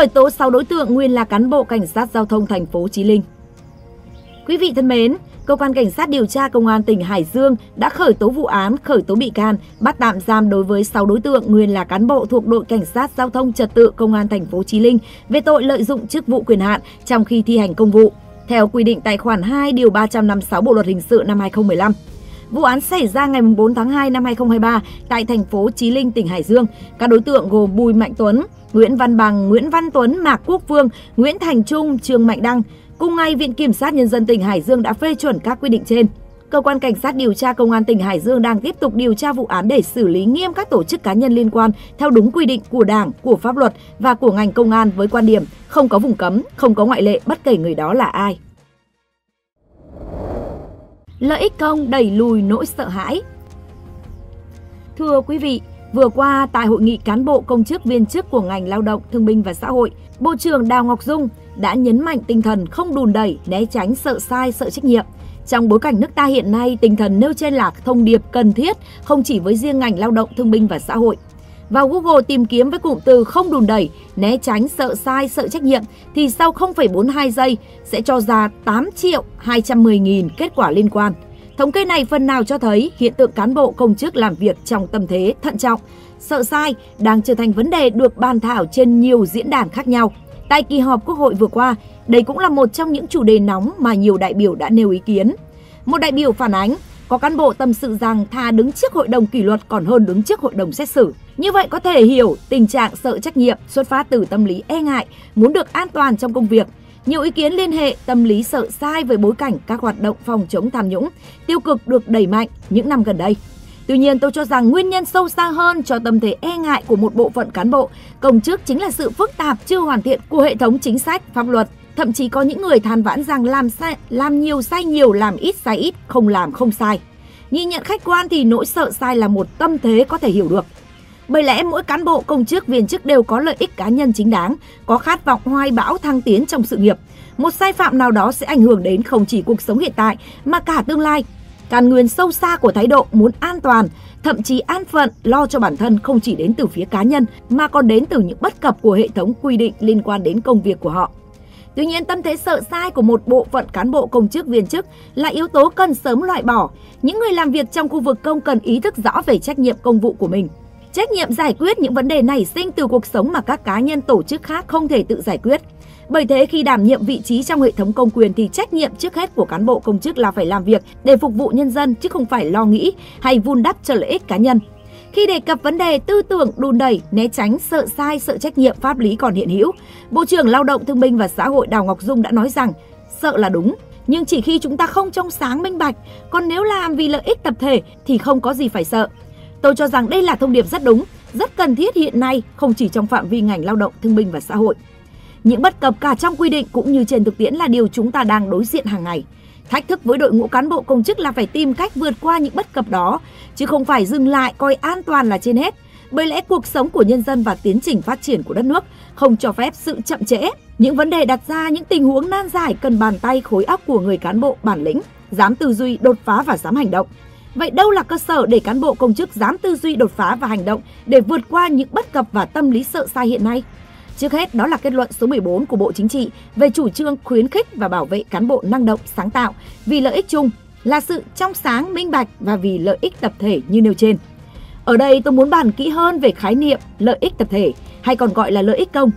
khởi tố 6 đối tượng nguyên là cán bộ cảnh sát giao thông thành phố Chí Linh. Quý vị thân mến, cơ quan cảnh sát điều tra công an tỉnh Hải Dương đã khởi tố vụ án, khởi tố bị can, bắt tạm giam đối với 6 đối tượng nguyên là cán bộ thuộc đội cảnh sát giao thông trật tự công an thành phố Chí Linh về tội lợi dụng chức vụ quyền hạn trong khi thi hành công vụ. Theo quy định tại khoản 2 điều 356 Bộ luật hình sự năm 2015. Vụ án xảy ra ngày 4 tháng 2 năm 2023 tại thành phố Chí Linh, tỉnh Hải Dương. Các đối tượng gồm Bùi Mạnh Tuấn, Nguyễn Văn Bằng, Nguyễn Văn Tuấn, Mạc Quốc Vương, Nguyễn Thành Trung, Trương Mạnh Đăng. Cùng ngày, Viện Kiểm sát Nhân dân tỉnh Hải Dương đã phê chuẩn các quy định trên. Cơ quan Cảnh sát điều tra Công an tỉnh Hải Dương đang tiếp tục điều tra vụ án để xử lý nghiêm các tổ chức cá nhân liên quan theo đúng quy định của Đảng, của pháp luật và của ngành công an với quan điểm không có vùng cấm, không có ngoại lệ bất kể người đó là ai. Lợi ích công đẩy lùi nỗi sợ hãi Thưa quý vị, Vừa qua, tại hội nghị cán bộ công chức viên chức của ngành lao động, thương binh và xã hội, Bộ trưởng Đào Ngọc Dung đã nhấn mạnh tinh thần không đùn đẩy, né tránh sợ sai, sợ trách nhiệm. Trong bối cảnh nước ta hiện nay, tinh thần nêu trên là thông điệp cần thiết không chỉ với riêng ngành lao động, thương binh và xã hội. Vào Google tìm kiếm với cụm từ không đùn đẩy, né tránh, sợ sai, sợ trách nhiệm thì sau 0,42 giây sẽ cho ra 8 triệu 210 nghìn kết quả liên quan. Thống kê này phần nào cho thấy hiện tượng cán bộ công chức làm việc trong tâm thế thận trọng, sợ sai đang trở thành vấn đề được bàn thảo trên nhiều diễn đàn khác nhau. Tại kỳ họp Quốc hội vừa qua, đây cũng là một trong những chủ đề nóng mà nhiều đại biểu đã nêu ý kiến. Một đại biểu phản ánh, có cán bộ tâm sự rằng thà đứng trước hội đồng kỷ luật còn hơn đứng trước hội đồng xét xử. Như vậy có thể hiểu tình trạng sợ trách nhiệm xuất phát từ tâm lý e ngại, muốn được an toàn trong công việc nhiều ý kiến liên hệ tâm lý sợ sai với bối cảnh các hoạt động phòng chống tham nhũng, tiêu cực được đẩy mạnh những năm gần đây. Tuy nhiên, tôi cho rằng nguyên nhân sâu xa hơn cho tâm thế e ngại của một bộ phận cán bộ, công chức chính là sự phức tạp chưa hoàn thiện của hệ thống chính sách, pháp luật. Thậm chí có những người than vãn rằng làm sai, làm nhiều sai nhiều, làm ít sai ít, không làm không sai. Nhìn nhận khách quan thì nỗi sợ sai là một tâm thế có thể hiểu được. Bởi lẽ mỗi cán bộ, công chức, viên chức đều có lợi ích cá nhân chính đáng, có khát vọng hoài bão thăng tiến trong sự nghiệp. Một sai phạm nào đó sẽ ảnh hưởng đến không chỉ cuộc sống hiện tại mà cả tương lai. Càn nguyên sâu xa của thái độ muốn an toàn, thậm chí an phận lo cho bản thân không chỉ đến từ phía cá nhân mà còn đến từ những bất cập của hệ thống quy định liên quan đến công việc của họ. Tuy nhiên, tâm thế sợ sai của một bộ phận cán bộ công chức viên chức là yếu tố cần sớm loại bỏ. Những người làm việc trong khu vực công cần ý thức rõ về trách nhiệm công vụ của mình. Trách nhiệm giải quyết những vấn đề nảy sinh từ cuộc sống mà các cá nhân tổ chức khác không thể tự giải quyết. Bởi thế khi đảm nhiệm vị trí trong hệ thống công quyền thì trách nhiệm trước hết của cán bộ công chức là phải làm việc để phục vụ nhân dân chứ không phải lo nghĩ hay vun đắp cho lợi ích cá nhân. Khi đề cập vấn đề tư tưởng đùn đẩy, né tránh, sợ sai, sợ trách nhiệm pháp lý còn hiện hữu, Bộ trưởng Lao động Thương binh và Xã hội Đào Ngọc Dung đã nói rằng sợ là đúng, nhưng chỉ khi chúng ta không trong sáng minh bạch, còn nếu làm vì lợi ích tập thể thì không có gì phải sợ. Tôi cho rằng đây là thông điệp rất đúng, rất cần thiết hiện nay, không chỉ trong phạm vi ngành lao động, thương binh và xã hội. Những bất cập cả trong quy định cũng như trên thực tiễn là điều chúng ta đang đối diện hàng ngày. Thách thức với đội ngũ cán bộ công chức là phải tìm cách vượt qua những bất cập đó, chứ không phải dừng lại coi an toàn là trên hết. Bởi lẽ cuộc sống của nhân dân và tiến trình phát triển của đất nước không cho phép sự chậm trễ. Những vấn đề đặt ra, những tình huống nan giải cần bàn tay khối óc của người cán bộ bản lĩnh, dám tư duy, đột phá và dám hành động. Vậy đâu là cơ sở để cán bộ công chức dám tư duy đột phá và hành động để vượt qua những bất cập và tâm lý sợ sai hiện nay? Trước hết đó là kết luận số 14 của Bộ Chính trị về chủ trương khuyến khích và bảo vệ cán bộ năng động, sáng tạo vì lợi ích chung là sự trong sáng, minh bạch và vì lợi ích tập thể như nêu trên. Ở đây tôi muốn bàn kỹ hơn về khái niệm lợi ích tập thể hay còn gọi là lợi ích công.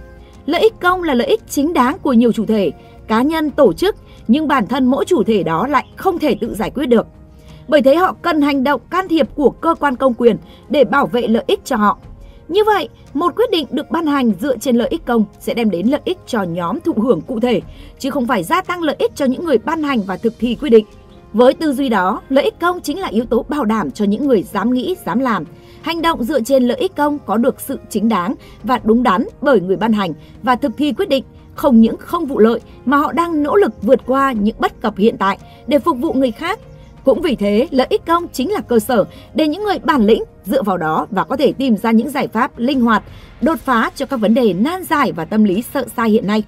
Lợi ích công là lợi ích chính đáng của nhiều chủ thể, cá nhân, tổ chức nhưng bản thân mỗi chủ thể đó lại không thể tự giải quyết được bởi thế họ cần hành động can thiệp của cơ quan công quyền để bảo vệ lợi ích cho họ. Như vậy, một quyết định được ban hành dựa trên lợi ích công sẽ đem đến lợi ích cho nhóm thụ hưởng cụ thể, chứ không phải gia tăng lợi ích cho những người ban hành và thực thi quy định. Với tư duy đó, lợi ích công chính là yếu tố bảo đảm cho những người dám nghĩ, dám làm. Hành động dựa trên lợi ích công có được sự chính đáng và đúng đắn bởi người ban hành và thực thi quyết định, không những không vụ lợi mà họ đang nỗ lực vượt qua những bất cập hiện tại để phục vụ người khác cũng vì thế, lợi ích công chính là cơ sở để những người bản lĩnh dựa vào đó và có thể tìm ra những giải pháp linh hoạt, đột phá cho các vấn đề nan giải và tâm lý sợ sai hiện nay.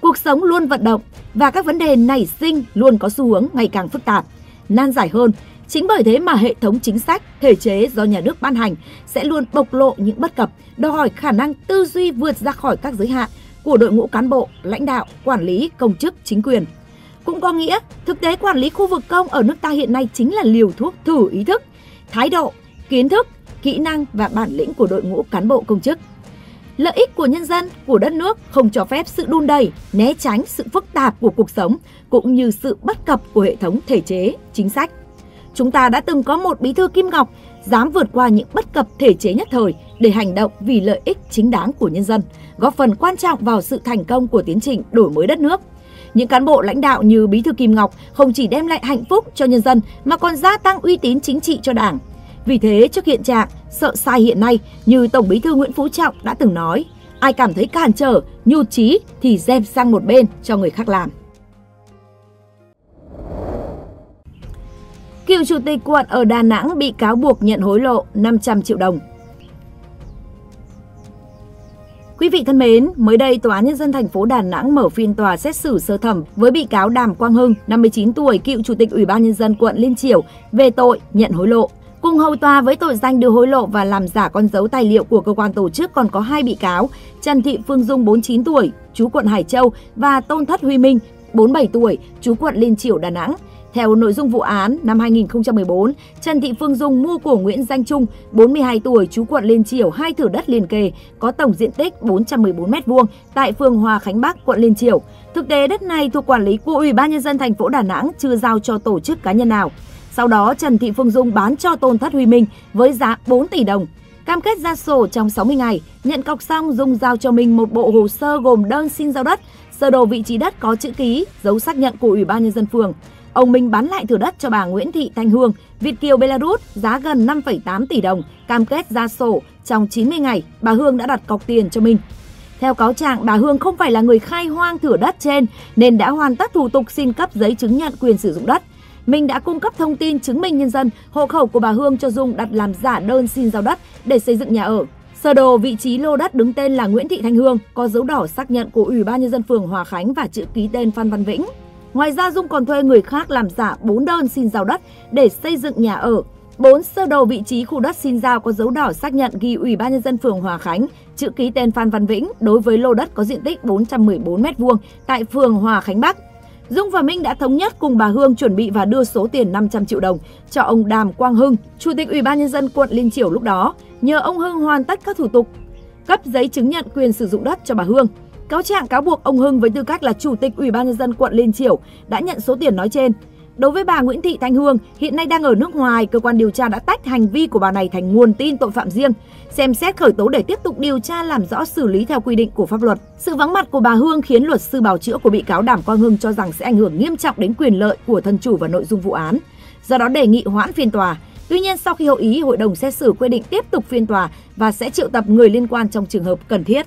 Cuộc sống luôn vận động và các vấn đề nảy sinh luôn có xu hướng ngày càng phức tạp, nan giải hơn. Chính bởi thế mà hệ thống chính sách, thể chế do nhà nước ban hành sẽ luôn bộc lộ những bất cập, đòi hỏi khả năng tư duy vượt ra khỏi các giới hạn của đội ngũ cán bộ, lãnh đạo, quản lý, công chức, chính quyền. Cũng có nghĩa, thực tế quản lý khu vực công ở nước ta hiện nay chính là liều thuốc thử ý thức, thái độ, kiến thức, kỹ năng và bản lĩnh của đội ngũ cán bộ công chức. Lợi ích của nhân dân, của đất nước không cho phép sự đun đầy, né tránh sự phức tạp của cuộc sống cũng như sự bất cập của hệ thống thể chế, chính sách. Chúng ta đã từng có một bí thư Kim Ngọc dám vượt qua những bất cập thể chế nhất thời để hành động vì lợi ích chính đáng của nhân dân, góp phần quan trọng vào sự thành công của tiến trình đổi mới đất nước. Những cán bộ lãnh đạo như Bí thư Kim Ngọc không chỉ đem lại hạnh phúc cho nhân dân mà còn gia tăng uy tín chính trị cho Đảng. Vì thế, trước hiện trạng sợ sai hiện nay như Tổng Bí thư Nguyễn Phú Trọng đã từng nói, ai cảm thấy cản trở, nhụt chí thì dẹp sang một bên cho người khác làm. Cựu chủ tịch quận ở Đà Nẵng bị cáo buộc nhận hối lộ 500 triệu đồng. Quý vị thân mến, mới đây Tòa án Nhân dân thành phố Đà Nẵng mở phiên tòa xét xử sơ thẩm với bị cáo Đàm Quang Hưng, 59 tuổi, cựu chủ tịch Ủy ban Nhân dân quận Liên Triểu về tội nhận hối lộ. Cùng hầu tòa với tội danh đưa hối lộ và làm giả con dấu tài liệu của cơ quan tổ chức còn có hai bị cáo, Trần Thị Phương Dung 49 tuổi, chú quận Hải Châu và Tôn Thất Huy Minh 47 tuổi, chú quận Liên Triểu Đà Nẵng. Theo nội dung vụ án, năm 2014, Trần Thị Phương Dung mua của Nguyễn Danh Trung, 42 tuổi, chú quận Liên Triểu, hai thửa đất liền kề, có tổng diện tích 414 m2 tại phường Hòa Khánh Bắc, quận Liên Triểu. Thực tế đất này thuộc quản lý của Ủy ban nhân dân thành phố Đà Nẵng chưa giao cho tổ chức cá nhân nào. Sau đó, Trần Thị Phương Dung bán cho Tôn Thất Huy Minh với giá 4 tỷ đồng. Cam kết ra sổ trong 60 ngày, nhận cọc xong Dung giao cho mình một bộ hồ sơ gồm đơn xin giao đất, sơ đồ vị trí đất có chữ ký, dấu xác nhận của Ủy ban nhân dân phường. Ông Minh bán lại thửa đất cho bà Nguyễn Thị Thanh Hương, Việt Kiều Belarus giá gần 5,8 tỷ đồng, cam kết ra sổ trong 90 ngày, bà Hương đã đặt cọc tiền cho Minh. Theo cáo trạng, bà Hương không phải là người khai hoang thửa đất trên nên đã hoàn tất thủ tục xin cấp giấy chứng nhận quyền sử dụng đất. Minh đã cung cấp thông tin chứng minh nhân dân, hộ khẩu của bà Hương cho Dung đặt làm giả đơn xin giao đất để xây dựng nhà ở. Sơ đồ vị trí lô đất đứng tên là Nguyễn Thị Thanh Hương, có dấu đỏ xác nhận của Ủy ban nhân dân phường Hòa Khánh và chữ ký tên Phan Văn Vĩnh. Ngoài ra Dung còn thuê người khác làm giả 4 đơn xin giao đất để xây dựng nhà ở. 4 sơ đồ vị trí khu đất xin giao có dấu đỏ xác nhận ghi Ủy ban nhân dân phường Hòa Khánh, chữ ký tên Phan Văn Vĩnh đối với lô đất có diện tích 414 m2 tại phường Hòa Khánh Bắc. Dung và Minh đã thống nhất cùng bà Hương chuẩn bị và đưa số tiền 500 triệu đồng cho ông Đàm Quang Hưng, Chủ tịch Ủy ban nhân dân quận Liên Triểu lúc đó, nhờ ông Hưng hoàn tất các thủ tục cấp giấy chứng nhận quyền sử dụng đất cho bà Hương. Cáo trạng cáo buộc ông Hưng với tư cách là Chủ tịch Ủy ban nhân dân quận Liên Triểu đã nhận số tiền nói trên. Đối với bà Nguyễn Thị Thanh Hương, hiện nay đang ở nước ngoài, cơ quan điều tra đã tách hành vi của bà này thành nguồn tin tội phạm riêng, xem xét khởi tố để tiếp tục điều tra làm rõ xử lý theo quy định của pháp luật. Sự vắng mặt của bà Hương khiến luật sư bảo chữa của bị cáo Đàm Quang Hưng cho rằng sẽ ảnh hưởng nghiêm trọng đến quyền lợi của thân chủ và nội dung vụ án. Do đó đề nghị hoãn phiên tòa. Tuy nhiên sau khi hội ý, hội đồng xét xử quyết định tiếp tục phiên tòa và sẽ triệu tập người liên quan trong trường hợp cần thiết.